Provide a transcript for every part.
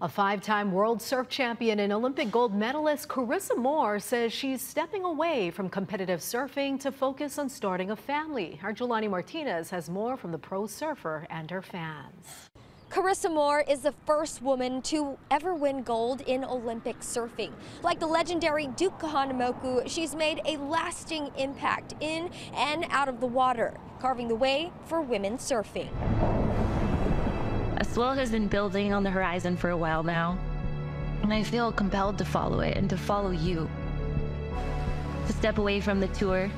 A five-time world surf champion and Olympic gold medalist Carissa Moore says she's stepping away from competitive surfing to focus on starting a family. Our Jelani Martinez has more from the pro surfer and her fans. Carissa Moore is the first woman to ever win gold in Olympic surfing. Like the legendary Duke Kahanamoku, she's made a lasting impact in and out of the water, carving the way for women surfing. Swell has been building on the horizon for a while now, and I feel compelled to follow it and to follow you. To step away from the tour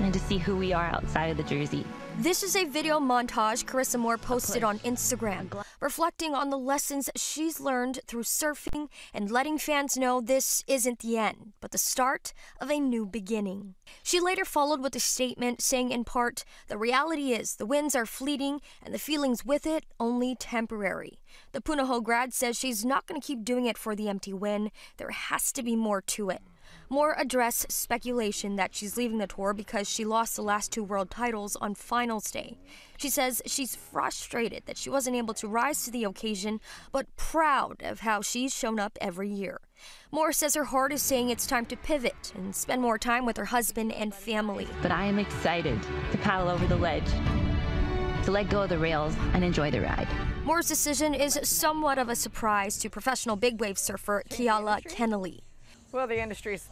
and to see who we are outside of the jersey. This is a video montage Carissa Moore posted on Instagram, reflecting on the lessons she's learned through surfing and letting fans know this isn't the end, but the start of a new beginning. She later followed with a statement saying, in part, The reality is the winds are fleeting and the feelings with it only temporary. The Punahou grad says she's not going to keep doing it for the empty win. There has to be more to it. Moore addressed speculation that she's leaving the tour because she lost the last two world titles on finals day. She says she's frustrated that she wasn't able to rise to the occasion, but proud of how she's shown up every year. Moore says her heart is saying it's time to pivot and spend more time with her husband and family. But I am excited to paddle over the ledge, to let go of the rails and enjoy the ride. Moore's decision is somewhat of a surprise to professional big wave surfer Keala Kennelly. Well, the industry's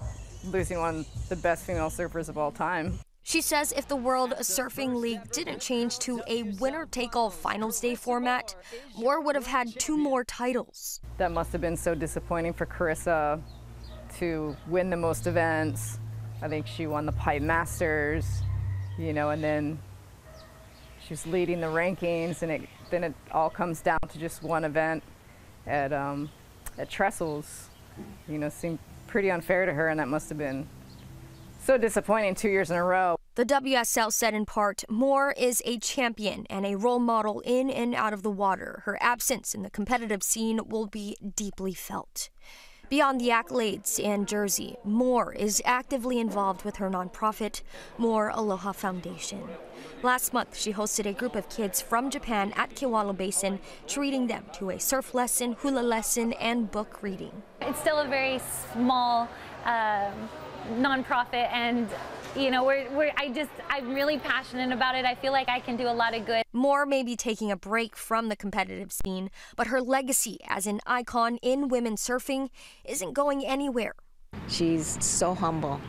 losing one of the best female surfers of all time. She says if the World Surfing League didn't change to a winner take all finals day format, Moore would have had two more titles. That must have been so disappointing for Carissa to win the most events. I think she won the Pipe Masters, you know, and then she was leading the rankings, and it, then it all comes down to just one event at, um, at Trestles. You know, seemed pretty unfair to her, and that must have been so disappointing two years in a row. The WSL said in part, Moore is a champion and a role model in and out of the water. Her absence in the competitive scene will be deeply felt. Beyond the accolades and jersey, Moore is actively involved with her nonprofit, Moore Aloha Foundation. Last month, she hosted a group of kids from Japan at Kewalo Basin, treating them to a surf lesson, hula lesson, and book reading. It's still a very small um, nonprofit, and you know, we're, we're, I just, I'm really passionate about it. I feel like I can do a lot of good. Moore may be taking a break from the competitive scene, but her legacy as an icon in women's surfing isn't going anywhere. She's so humble.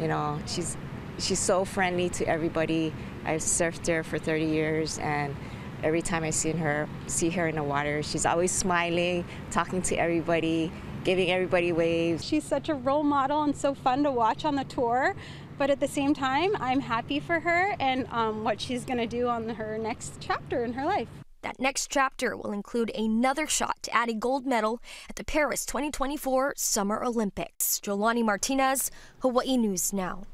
You know, she's she's so friendly to everybody. I've surfed her for 30 years and every time I see her see her in the water, she's always smiling, talking to everybody, giving everybody waves. She's such a role model and so fun to watch on the tour. But at the same time, I'm happy for her and um, what she's going to do on her next chapter in her life. That next chapter will include another shot to add a gold medal at the Paris 2024 Summer Olympics. Jelani Martinez, Hawaii News Now.